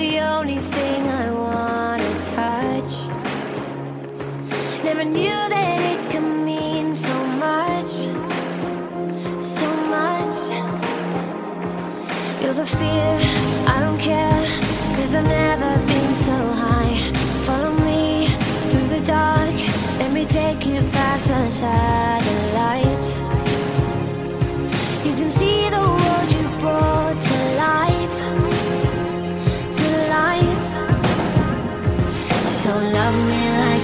the only thing I wanna touch. Never knew that it could mean so much, so much. You're the fear, I don't care, cause I've never been so high. Follow me through the dark, let me take you past the satellites.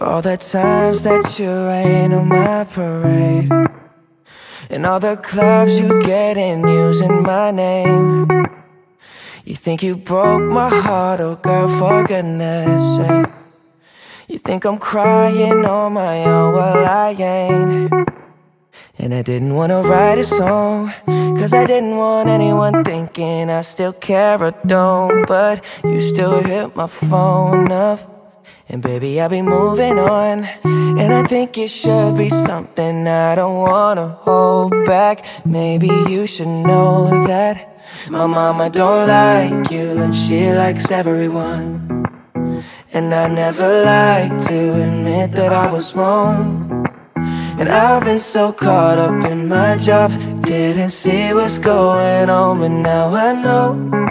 For all the times that you rain on my parade. And all the clubs you get in using my name. You think you broke my heart, oh girl, for goodness sake. You think I'm crying on my own, well I ain't. And I didn't wanna write a song Cause I didn't want anyone thinking I still care or don't. But you still hit my phone up and baby, I'll be moving on. And I think it should be something I don't wanna hold back. Maybe you should know that my mama don't like you and she likes everyone. And I never like to admit that I was wrong. And I've been so caught up in my job, didn't see what's going on, but now I know.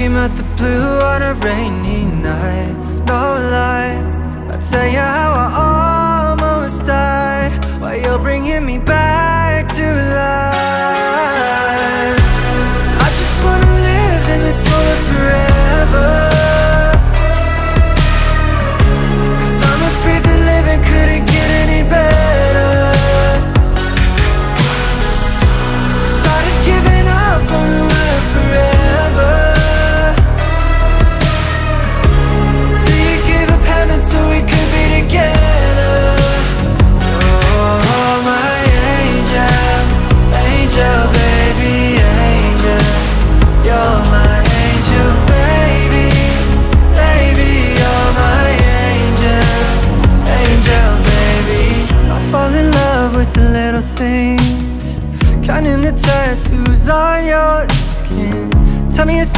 came out the blue on a rainy night. No lie, I'll tell you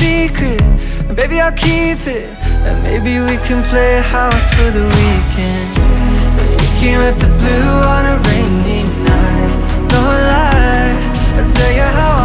secret, baby I'll keep it. And maybe we can play house for the weekend. You came at the blue on a rainy night. No lie, I'll tell you how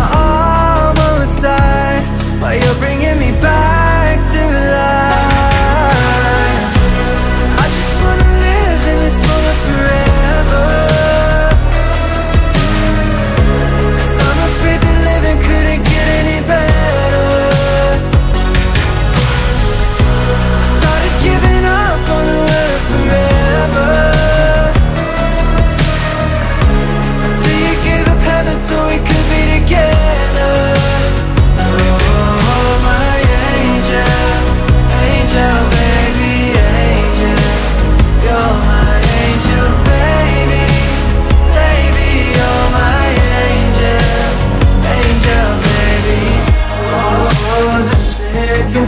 can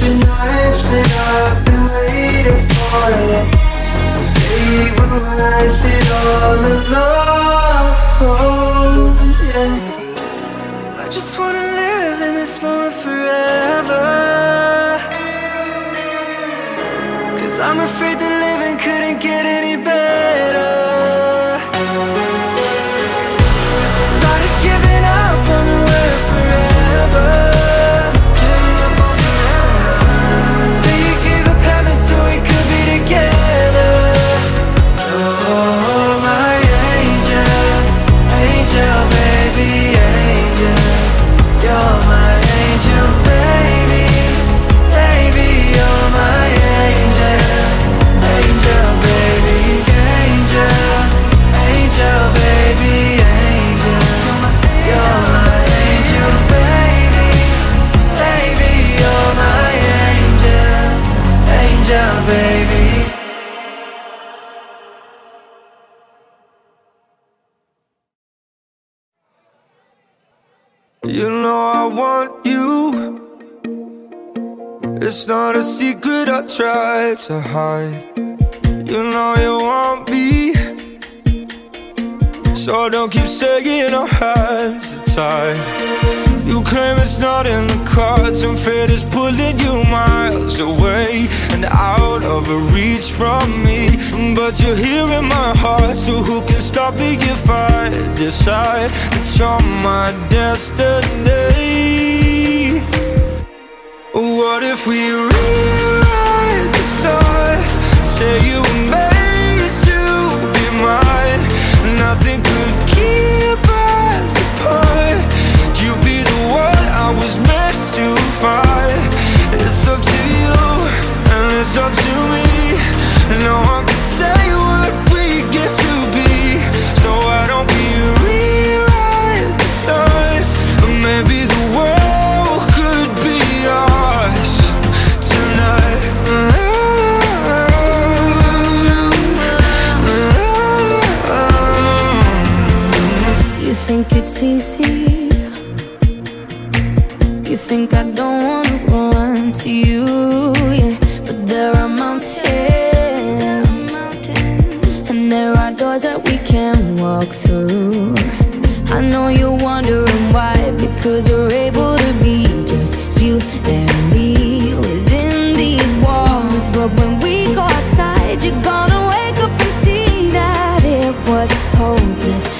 the nights that I've been waiting for. They it all along, yeah. I just wanna live in this moment forever. Cause I'm afraid that You know I want you. It's not a secret I try to hide. You know you want me. So don't keep saying our hands are tied. Claim it's not in the cards, and fate is pulling you miles away and out of reach from me. But you're here in my heart, so who can stop me if I decide that you're my destiny? What if we rewrite the stars? Say you were think it's easy? You think I don't wanna run to you? Yeah, but there are mountains, and there are doors that we can walk through. I know you're wondering why, because we're able to be just you and me within these walls. But when we go outside, you're gonna wake up and see that it was hopeless